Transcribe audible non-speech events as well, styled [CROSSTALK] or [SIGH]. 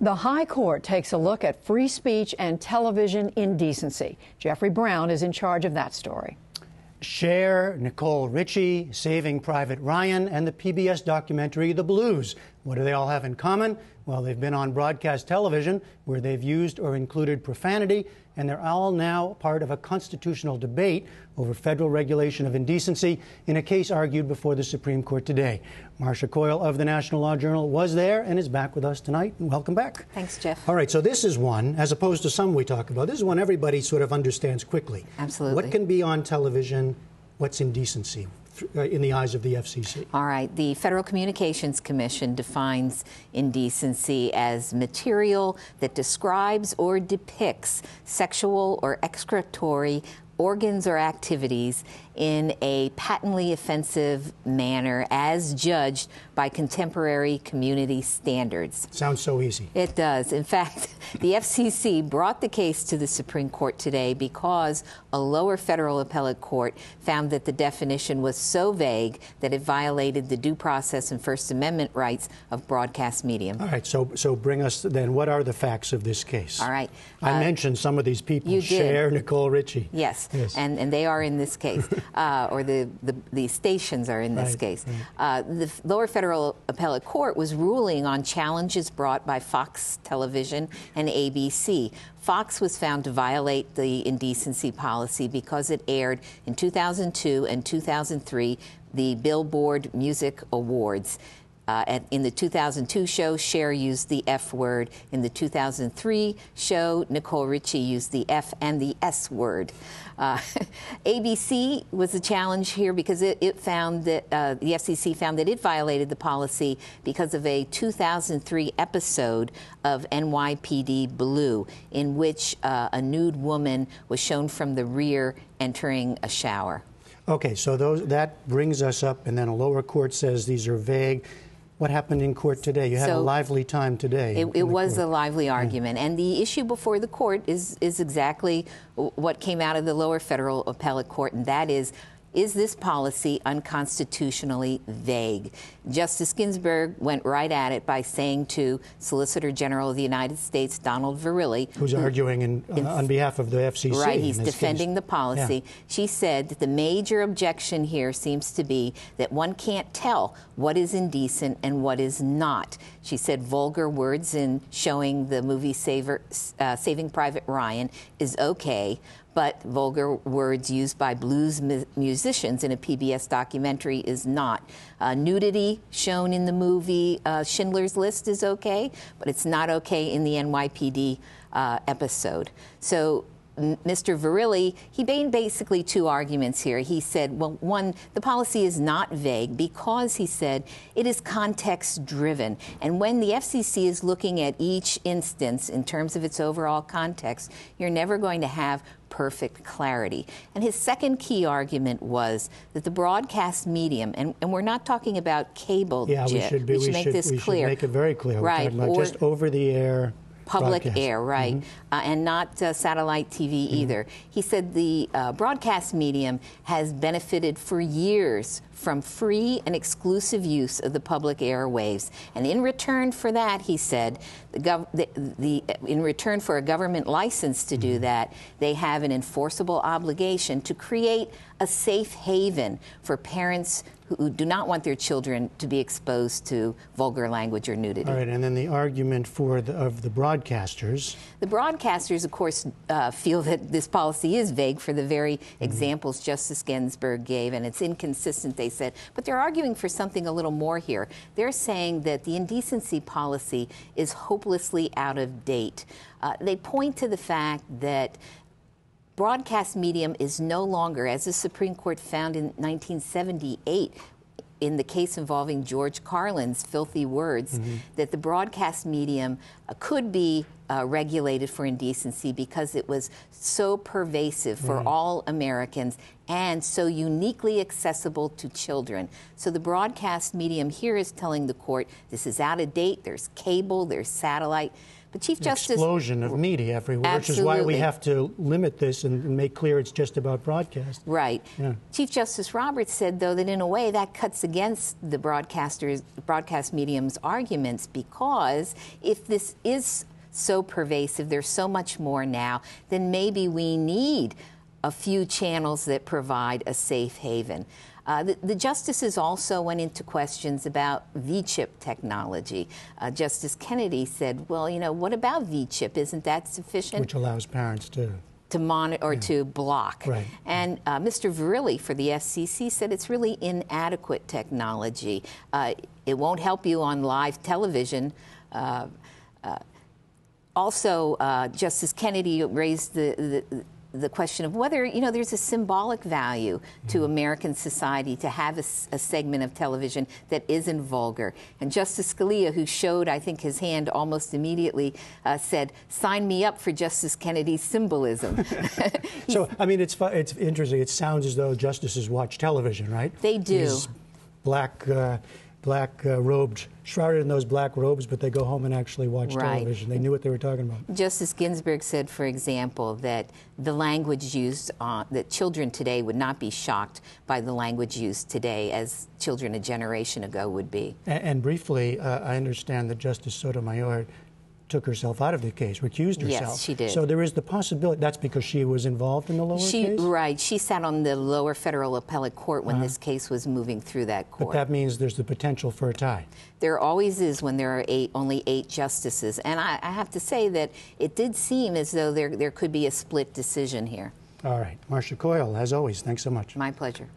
The High Court takes a look at free speech and television indecency. Jeffrey Brown is in charge of that story. Cher, Nicole Richie, Saving Private Ryan, and the PBS documentary The Blues. What do they all have in common? Well, they've been on broadcast television where they've used or included profanity, and they're all now part of a constitutional debate over federal regulation of indecency in a case argued before the Supreme Court today. Marcia Coyle of the National Law Journal was there and is back with us tonight. Welcome back. Thanks, Jeff. All right, so this is one, as opposed to some we talk about, this is one everybody sort of understands quickly. Absolutely. What can be on television? What's indecency? Uh, in the eyes of the FCC? All right. The Federal Communications Commission defines indecency as material that describes or depicts sexual or excretory organs or activities in a patently offensive manner as judged by contemporary community standards. Sounds so easy. It does. In fact, [LAUGHS] the FCC brought the case to the Supreme Court today because a lower federal appellate court found that the definition was so vague that it violated the due process and First Amendment rights of broadcast medium. All right, so so bring us then. What are the facts of this case? All right. I uh, mentioned some of these people. You Cher, Nicole Richie. Yes, yes. And, and they are in this case. [LAUGHS] uh, or the, the, the, stations are in this right, case. Right. Uh, the lower federal appellate court was ruling on challenges brought by Fox Television and ABC. Fox was found to violate the indecency policy because it aired in 2002 and 2003 the Billboard Music Awards. Uh, at, in the 2002 show, Cher used the F word. In the 2003 show, Nicole Richie used the F and the S word. Uh, [LAUGHS] ABC was a challenge here because it, it found that uh, the FCC found that it violated the policy because of a 2003 episode of NYPD Blue, in which uh, a nude woman was shown from the rear entering a shower. Okay, so those, that brings us up, and then a lower court says these are vague. What happened in court today? You had so a lively time today. It, it was court. a lively argument, yeah. and the issue before the court is is exactly what came out of the lower federal appellate court, and that is is this policy unconstitutionally vague? Justice Ginsburg went right at it by saying to Solicitor General of the United States, Donald Verrilli, who's who, arguing in, uh, in, on behalf of the FCC. Right, he's defending case. the policy. Yeah. She said that the major objection here seems to be that one can't tell what is indecent and what is not. She said vulgar words in showing the movie Saver, uh, Saving Private Ryan is okay, but vulgar words used by blues mu- musicians in a PBS documentary is not. Uh, nudity shown in the movie uh, Schindler's List is okay, but it's not okay in the NYPD uh, episode. So Mr. Verrilli, he made basically two arguments here. He said, well, one, the policy is not vague because, he said, it is context driven. And when the FCC is looking at each instance in terms of its overall context, you're never going to have perfect clarity. And his second key argument was that the broadcast medium, and, and we're not talking about cable, yeah, we should, be, we should make should, this we clear. Should make it very clear. Right. Or, just over the air public broadcast. air, right, mm-hmm. uh, and not uh, satellite TV mm-hmm. either. He said the uh, broadcast medium has benefited for years from free and exclusive use of the public airwaves, and in return for that, he said, the, gov- the, the in return for a government license to do mm-hmm. that, they have an enforceable obligation to create a safe haven for parents who do not want their children to be exposed to vulgar language or nudity. All right, and then the argument for the, of the broadcasters. The broadcasters, of course, uh, feel that this policy is vague for the very mm-hmm. examples Justice Ginsburg gave, and it's inconsistent, they said. But they're arguing for something a little more here. They're saying that the indecency policy is hopelessly out of date. Uh, they point to the fact that broadcast medium is no longer, as the Supreme Court found in 1978, in the case involving George Carlin's filthy words, mm-hmm. that the broadcast medium uh, could be uh, regulated for indecency because it was so pervasive for mm-hmm. all Americans and so uniquely accessible to children. So the broadcast medium here is telling the court this is out of date, there's cable, there's satellite. But Chief Justice explosion of media everywhere, which is why we have to limit this and and make clear it's just about broadcast. Right. Yeah. Chief Justice Roberts said, though, that in a way that cuts against the broadcasters, broadcast medium's arguments because if this is so pervasive, there's so much more now, then maybe we need a few channels that provide a safe haven. Uh, the, the justices also went into questions about V-chip technology. Uh, Justice Kennedy said, "Well, you know, what about V-chip? Isn't that sufficient?" Which allows parents to. to monitor or to block. Right. And uh, Mr. Verrilli for the FCC said it's really inadequate technology. Uh, it won't help you on live television. Uh, uh, also, uh, Justice Kennedy raised the, the the question of whether you know there's a symbolic value to American society to have a segment of television that isn't vulgar. And Justice Scalia, who showed I think his hand almost immediately, uh, said, "Sign me up for Justice Kennedy's symbolism." [LAUGHS] So, I mean, it's it's interesting. It sounds as though justices watch television, right? They do. These black, uh, black uh, robed, shrouded in those black robes, but they go home and actually watch Right. television. They knew what they were talking about. Justice Ginsburg said, for example, that the language used, uh, that children today would not be shocked by the language used today as children a generation ago would be. And, and briefly, uh, I understand that Justice Sotomayor took herself out of the case, recused herself. Yes, she did. So there is the possibility. That's because she was involved in the lower She, case. right, she sat on the lower federal appellate court when this case was moving through that Uh-huh. But that means there's the potential for a tie. There always is when there are eight, only eight justices. And I, I have to say that it did seem as though there, there could be a split decision here. All right, Marcia Coyle, as always, thanks so much. My pleasure.